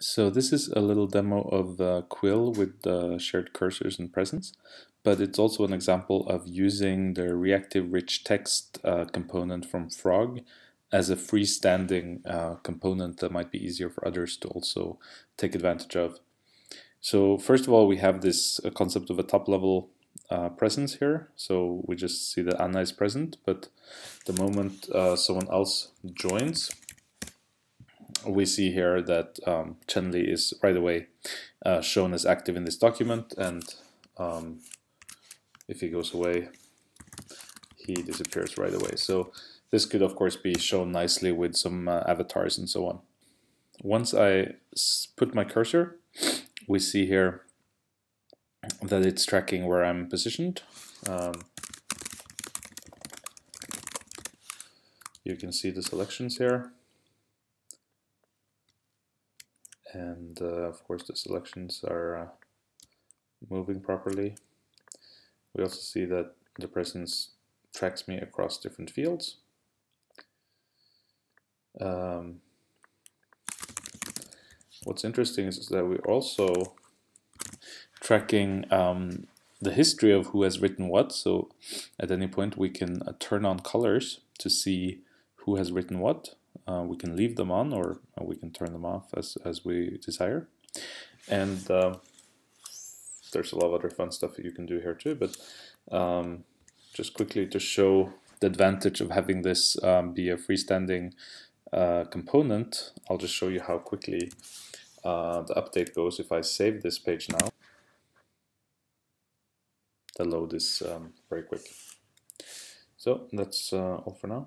So this is a little demo of uh, Quill with uh, shared cursors and presence, but it's also an example of using the reactive rich text uh, component from Frog as a freestanding uh, component that might be easier for others to also take advantage of. So first of all, we have this uh, concept of a top level uh, presence here. So we just see that Anna is present, but the moment someone else joins, we see here that um, Chen-Li is right away uh, shown as active in this document and um, if he goes away he disappears right away. So this could of course be shown nicely with some uh, avatars and so on. Once I put my cursor we see here that it's tracking where I'm positioned. Um, you can see the selections here. And uh, of course the selections are uh, moving properly. We also see that the presence tracks me across different fields. Um, what's interesting is that we're also tracking um, the history of who has written what. So at any point we can uh, turn on colors to see who has written what. Uh, we can leave them on or we can turn them off as, as we desire. And uh, there's a lot of other fun stuff that you can do here too, but um, just quickly to show the advantage of having this um, be a freestanding uh, component, I'll just show you how quickly uh, the update goes if I save this page now. The load is um, very quick. So that's uh, all for now.